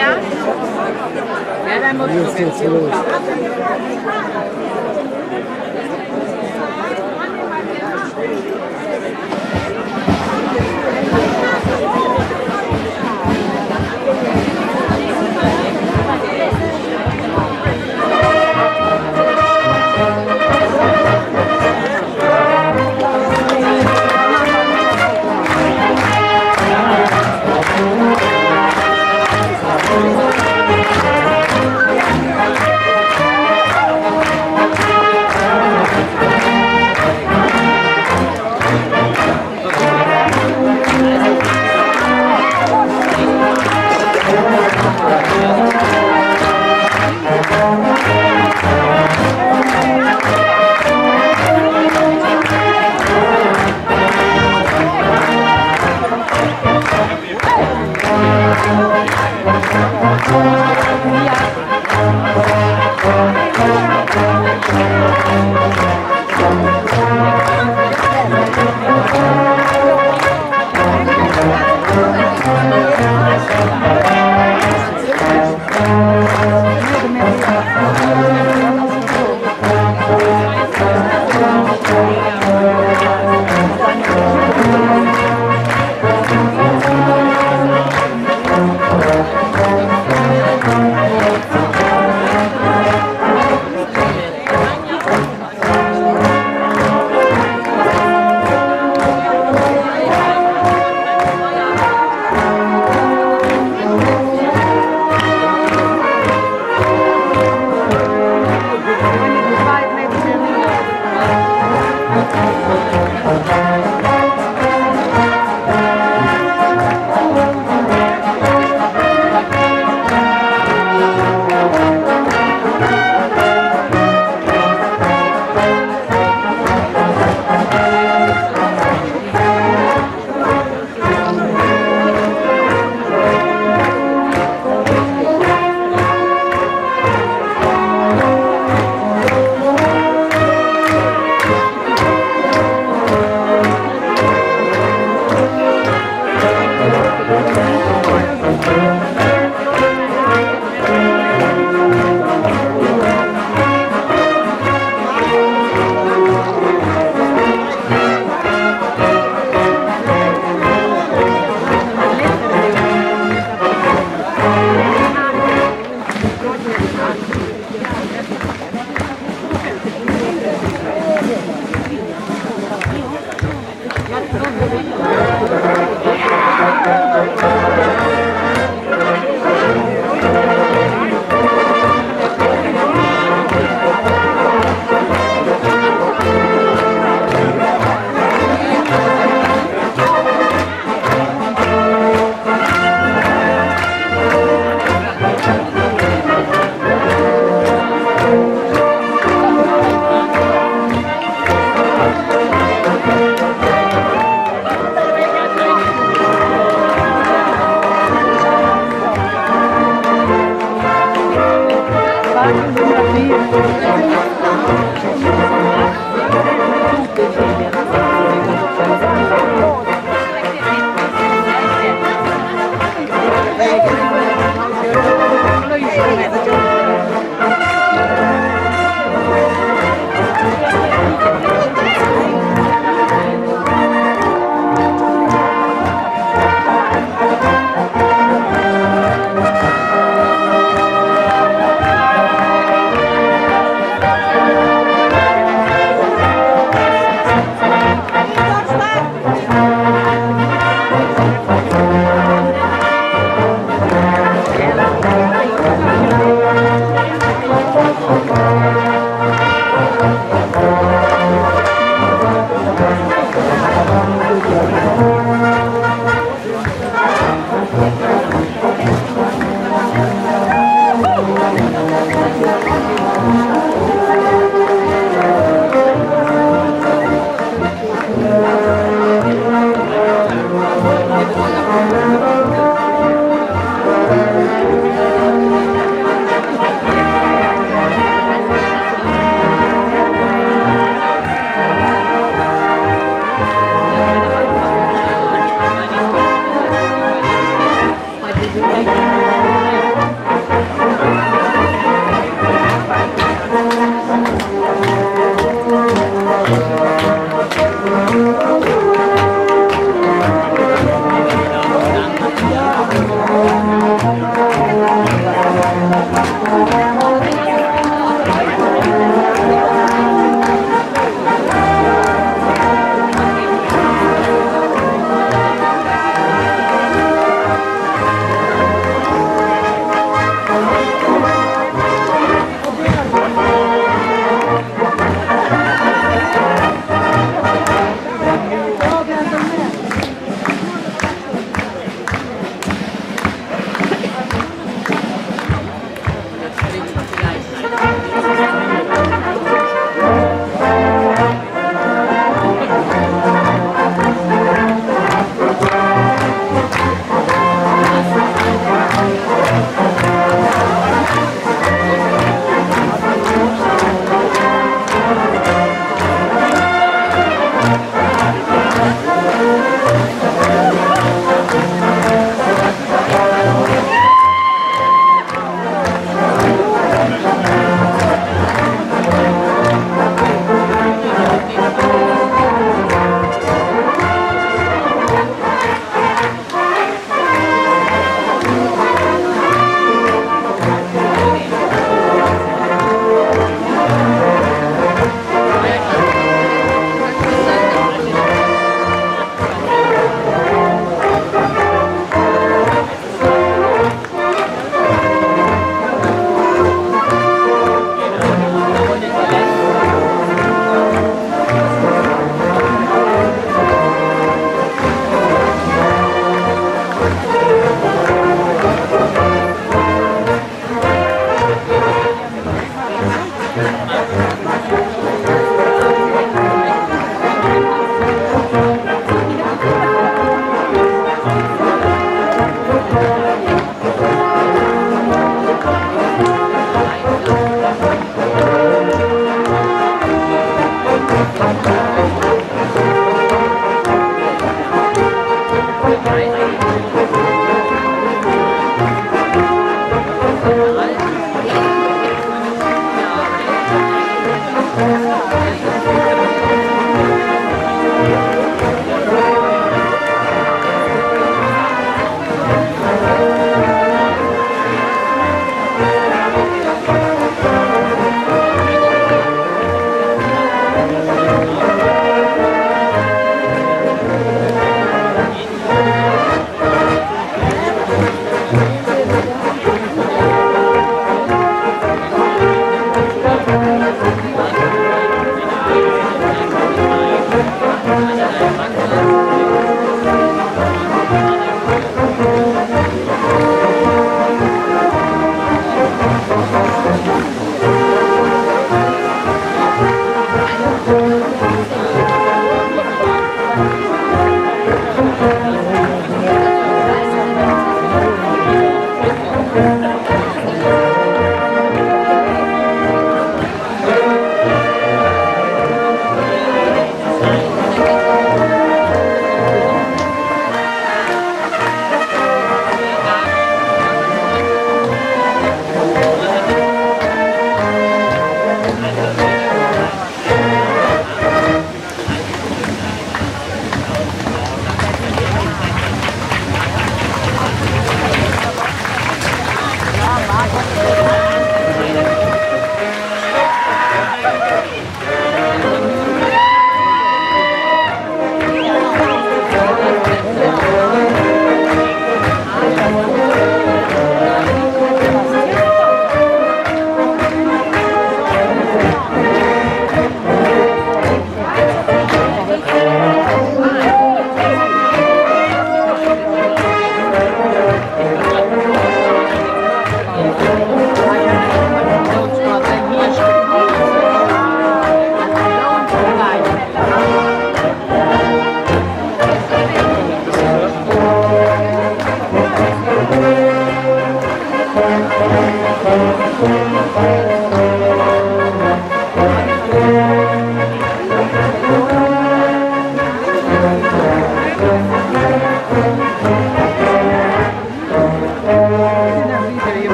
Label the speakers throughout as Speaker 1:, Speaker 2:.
Speaker 1: Ja? Ja, dann musst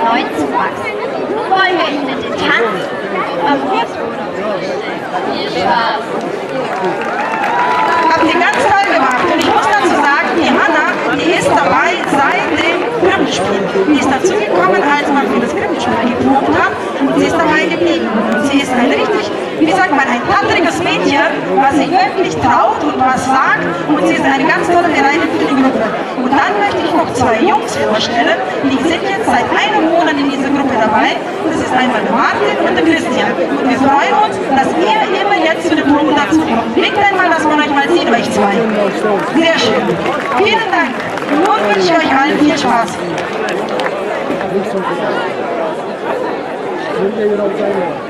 Speaker 2: Freuen über neuen Zuwachs. Nun wollen wir Ihnen den Tanz Viel Spaß!
Speaker 3: Haben Sie ganz toll gemacht. Und ich muss dazu sagen, die Hanna, die ist dabei seit dem Krippenspiel. Die ist dazugekommen, als man für das Krippenspiel geprobt hat und sie ist dabei geblieben. Sie ist ein richtig, wie sagt man, ein tattriges Mädchen, was sich wirklich traut und was sagt. Und sie ist eine ganz tolle die Gruppe. Und dann möchte ich noch zwei Jungs vorstellen, die sind jetzt seit einem Monat in dieser Gruppe dabei. Das ist einmal der Martin und der Christian. Und wir freuen uns, dass ihr immer jetzt zu den Proben dazu kommt. Winkt einmal, dass man euch mal sieht, euch zwei. Sehr schön. Vielen Dank. Nun wünsche ich euch allen viel Spaß. Vielen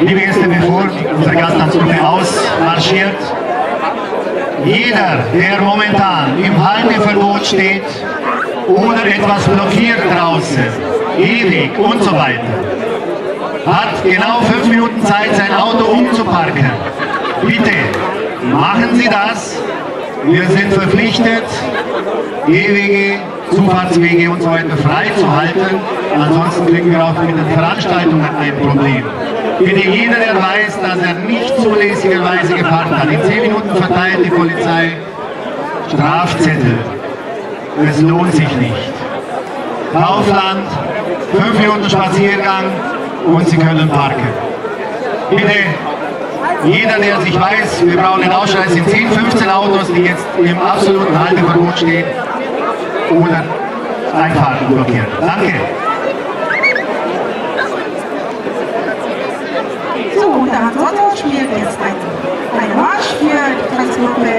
Speaker 3: Liebe
Speaker 4: Gäste, bevor unsere Gastlandsgruppe ausmarschiert, jeder, der momentan im Halteverbot steht oder etwas blockiert draußen, ewig und so weiter, hat genau fünf Minuten Zeit, sein Auto umzuparken. Bitte, machen Sie das. Wir sind verpflichtet, Gehwege, Zufahrtswege und so weiter freizuhalten. Ansonsten kriegen wir auch mit den Veranstaltungen ein Problem. Bitte jeder, der weiß, dass er nicht zulässigerweise gefahren hat, in zehn Minuten verteilt die Polizei Strafzettel. Es lohnt sich nicht. Kaufland, fünf Minuten Spaziergang und Sie können parken. Bitte jeder, der sich weiß, wir brauchen den Ausschau, es sind 10, 15 Autos, die jetzt im absoluten Halteverbot stehen oder Einfahrten blockieren. Danke.
Speaker 3: So, und der Hans Otto spielt jetzt ein, eine Marsch für die Tanzgruppe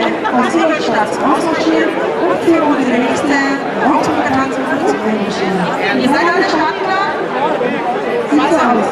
Speaker 3: zum Ausmarschieren und für unsere nächste Augsburger Tanzgruppe zu Köln. Ihr seid alle startklar? Sieht aus.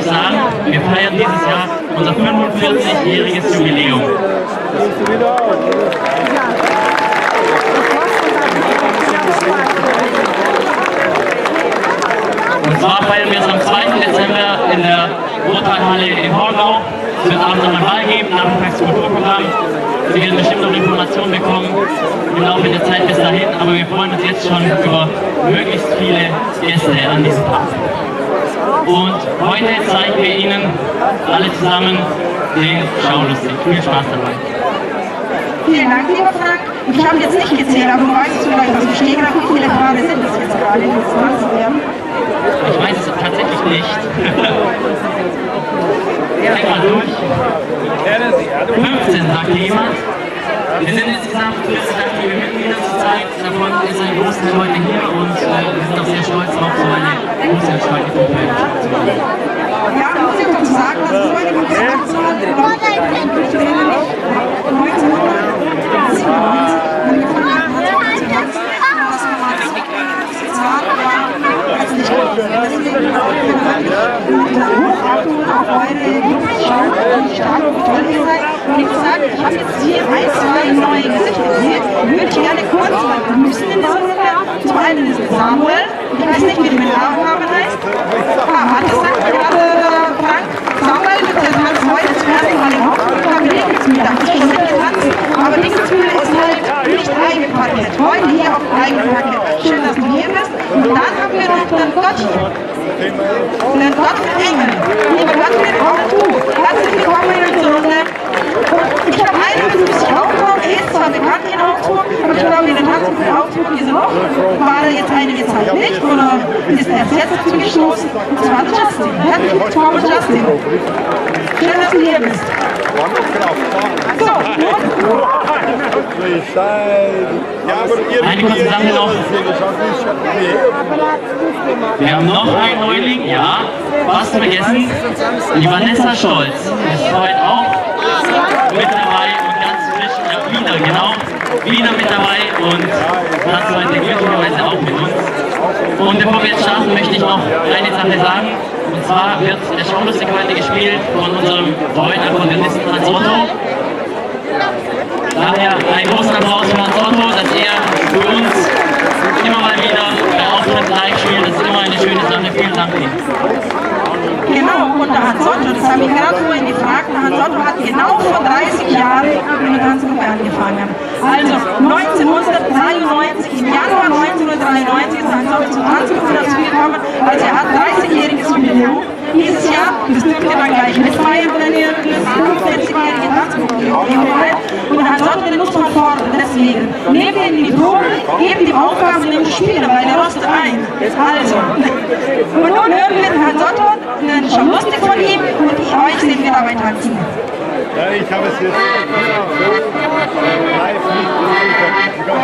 Speaker 5: Ich sagen, wir feiern dieses Jahr unser 45-jähriges Jubiläum. Und zwar feiern wir es am 2. Dezember in der Rotweinhalle in Horgau. Es wird abends noch ein Ball geben, nachmittags Kulturprogramm. Sie werden bestimmt noch Informationen bekommen im Laufe der Zeit bis dahin, aber wir freuen uns jetzt schon über möglichst viele Gäste an diesem Tag. Und heute zeigen wir Ihnen alle zusammen den Schaulustig. Viel Spaß dabei.
Speaker 3: Vielen Dank, lieber Frank. Ich habe jetzt nicht gezählt, aber du weißt vielleicht aus dem Stegreif, wie viele Paare sind es jetzt gerade, die jetzt tanzen werden.
Speaker 5: Ich weiß es tatsächlich nicht. Denk mal durch. 15, sagt hier jemand. Wir sind insgesamt 40 aktive Mitglieder zurzeit. Davon ist ein Großteil heute hier und äh, wir sind auch sehr stolz darauf, so eine große und Gruppe zu haben.
Speaker 3: Ja, muss ich dazu sagen, dass so eine große Anzahl von Leuten 1997 angefangen hat, Tanzgruppe zu tanzen, dass man mal diese Zahl war, als nicht gut. Deswegen können wir wirklich hochachten auf eure Berufsschau, wie stark und toll ihr seid. Und ich muss sagen, ich habe jetzt hier ein, zwei neue Gesichter gesehen, würde ich gerne kurz mal begrüßen in dieser Runde. Zum einen ist Samuel, ich weiß nicht, wie du mit Nachnamen heißt. Ah, hat das sagt gerade äh, Frank. Samuel, bitte tanzt heute zum ersten Mal in Augsburg, haben wir Dingsmühle, da hast du schon mitgetanzt. Aber Dingsmühle ist halt nicht eingepacket. Heute hier auf dem Eigenpacket. Schön, dass du hier bist. Und dann haben wir noch den Gott hier. Den Gottfried Engel. Lieber Gottfried, auch du. Herzlich willkommen in unserer Runde. Und ich habe einen Besuch auch noch. Er ist zwar bekannt in Augsburg, aber ich glaube, der Tanzgruppe in Augsburg diese Woche war er jetzt einige Zeit nicht oder ist erst jetzt dazu gestoßen. Und zwar Justin. Herzlich willkommen, Justin. Schön, dass du hier bist. So, und?
Speaker 5: Eine kurze Sache noch. Wir haben noch einen Neuling, ja, fast vergessen. Die Vanessa Scholz ist heute auch mit dabei und ganz frisch. Ja, Wiener, genau. Wiener mit dabei und das heute glücklicherweise auch mit uns. Und bevor wir jetzt starten, möchte ich noch eine Sache sagen. Und zwar wird der Schaulustig heute gespielt von unserem Freund, der Organisten Hans Otto. Daher einen großen Applaus für Hans Otto, dass er für uns immer mal wieder bei Auftritt live spielt. Das ist immer eine schöne Sache. Vielen Dank.
Speaker 3: Genau, und der Hans Otto, das habe ich gerade vorhin gefragt, der Hans Otto hat genau vor 30 Jahren mit der Tanzgruppe angefangen. Also 1993, im Januar 1993 ist Hans Otto zur Tanzgruppe dazugekommen, also er hat 30-jähriges Jubiläum. Dieses Jahr, das dürft ihr dann gleich mitfeiern, wenn ihr das 45-jährige Tanzgruppe feiert. Und Hans Otto, muss man fordern, deswegen. Nehmt ihn in die Probe, gebt ihm Aufgaben, ihm zu spielen, weil der rostet ein. Also, und nun hören wir Hans Otto, den schon lustig von ihm, dabei tanzen.
Speaker 6: Ja, ich habe es jetzt live nicht gesehen. Ich habe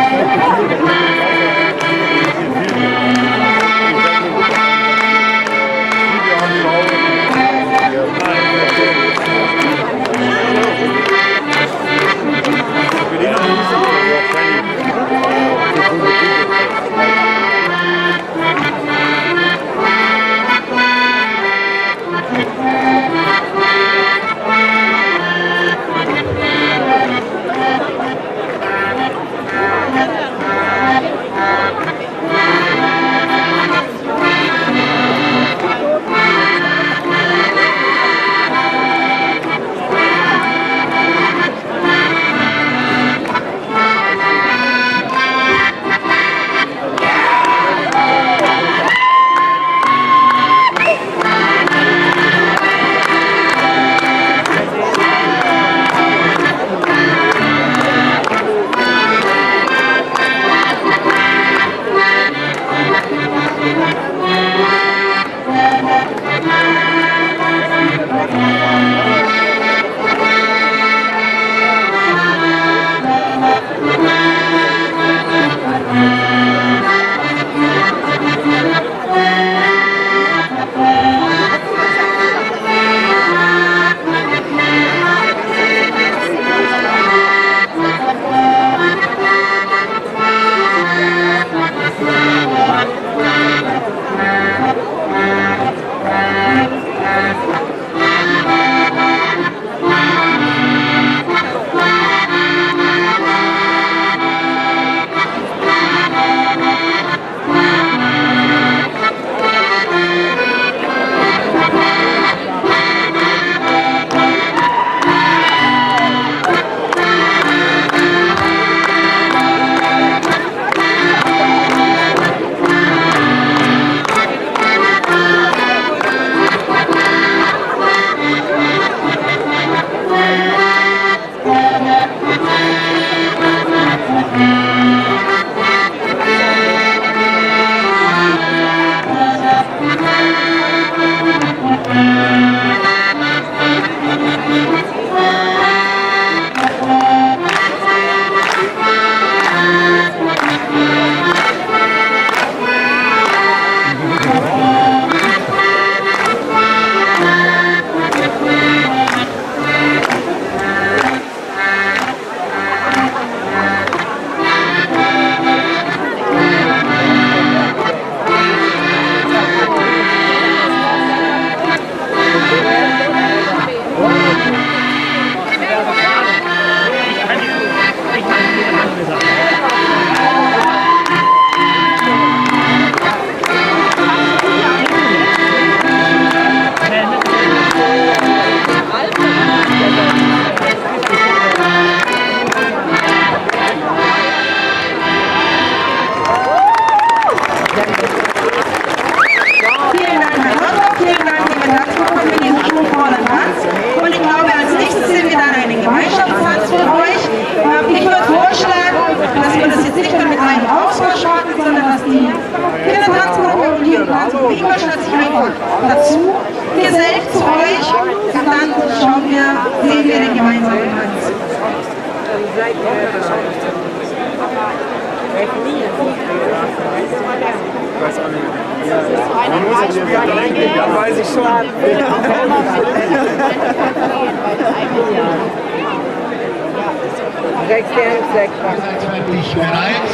Speaker 4: Wirklich bereit?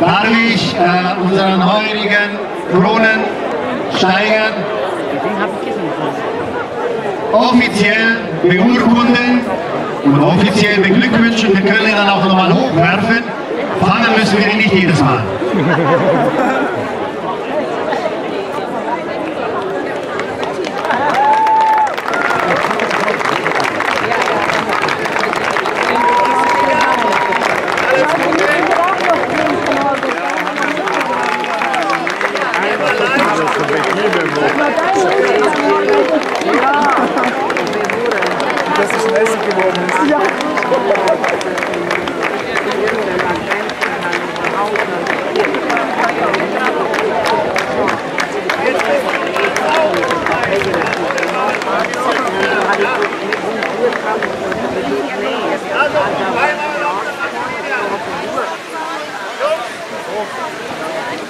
Speaker 4: Darf ich äh, unseren heurigen Kronensteiger offiziell beurkunden und offiziell beglückwünschen? Wir können ihn dann auch nochmal hochwerfen. Fangen müssen wir ihn nicht jedes Mal.
Speaker 7: Dass es schnell geworden ist. Ja.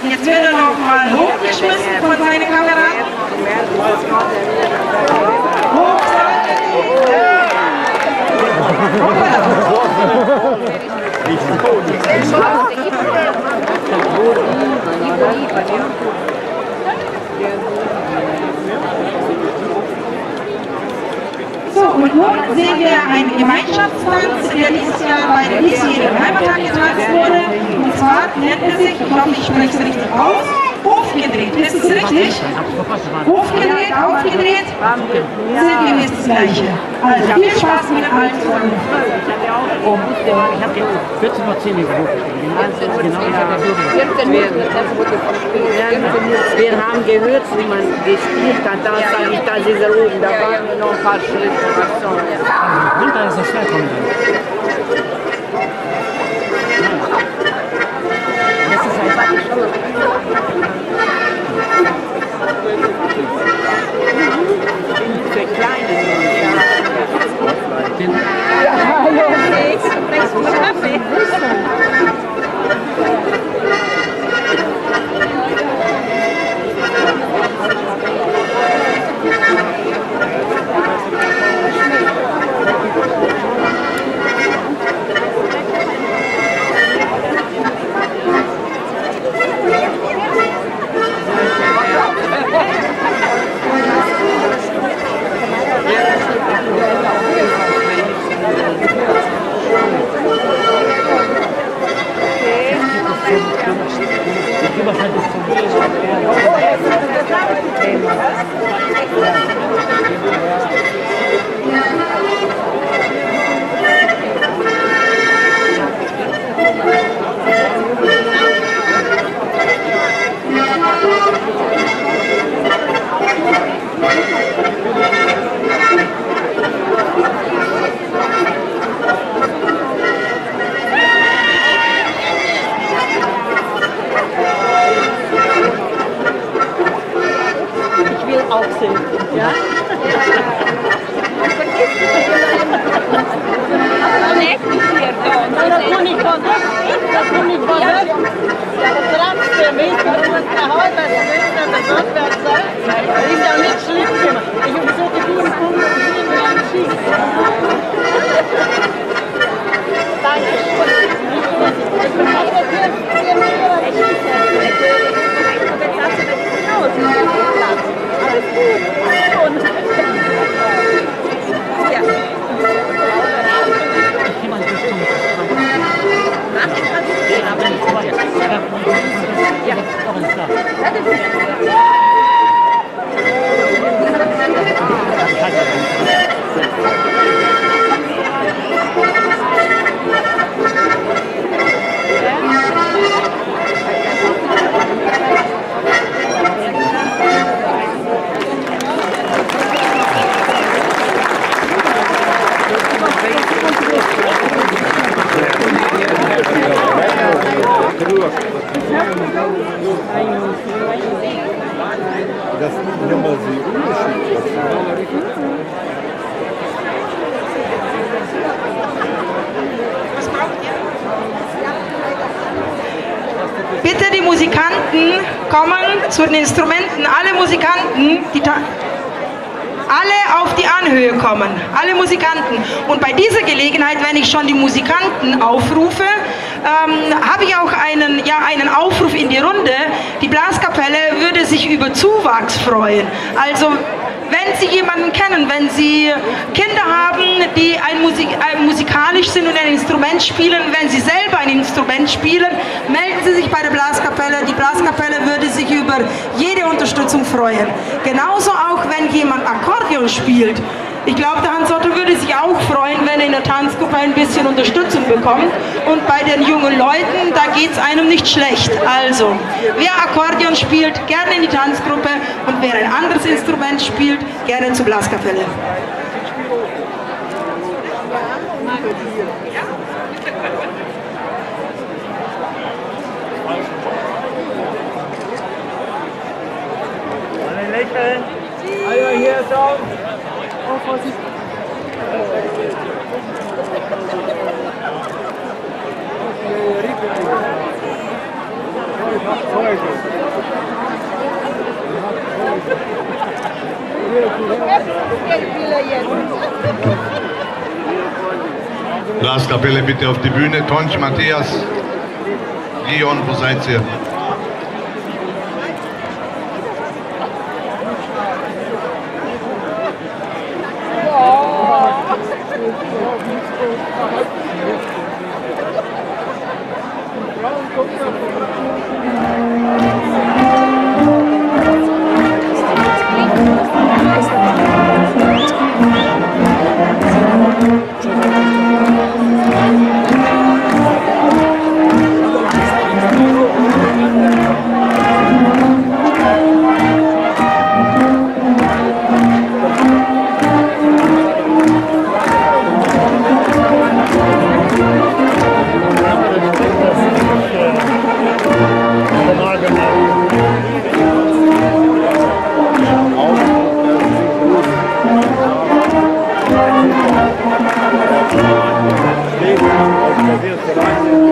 Speaker 3: Jetzt wird er noch mal hochgeschmissen von seinen Kameraden. So, und nun sehen wir einen Gemeinschaftstanz, der dieses Jahr bei dem diesjährigen Heimattag getanzt wurde. Und zwar nennt er sich, ich hoffe, ich spreche es richtig aus, Aufgedreht. Ist es richtig? Aufgedreht, aufgedreht, sinngemäß das Gleiche. Also viel Spaß mit allen Freunden.
Speaker 1: Oh, ich habe 14 Uhr 10 gerufen. Genau, ich habe 14 Uhr. Wir haben gehört, wie man gespielt hat. Da sage ich, das ist er oben. Da waren wir noch ein paar Schritte. Und da ist das Schwerkommen. Das ist einfach für kleine Den ja, hallo.
Speaker 3: had to forgive and zu den Instrumenten. Alle Musikanten, die alle auf die Anhöhe kommen. Alle Musikanten. Und bei dieser Gelegenheit, wenn ich schon die Musikanten aufrufe, ähm, habe ich auch einen, ja, einen Aufruf in die Runde. Die Blaskapelle würde sich über Zuwachs freuen. Also wenn Sie jemanden kennen, wenn Sie Kinder haben, die ein Musik, äh, musikalisch sind und ein Instrument spielen, wenn Sie selber ein Instrument spielen, melden Sie sich bei der Blaskapelle. Die Blaskapelle würde sich über jede Unterstützung freuen. Genauso auch, wenn jemand Akkordeon spielt. Ich glaube, der Hans Otto würde sich auch freuen, wenn er in der Tanzgruppe ein bisschen Unterstützung bekommt. Und bei den jungen Leuten, da geht es einem nicht schlecht. Also, wer Akkordeon spielt, gerne in die Tanzgruppe und wer ein anderes Instrument spielt, gerne zur Blaskapelle.
Speaker 6: Blaskapelle bitte auf die Bühne. Tonch, Matthias, Leon, wo seid ihr?
Speaker 8: Brasil.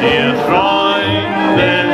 Speaker 8: Dear Freunde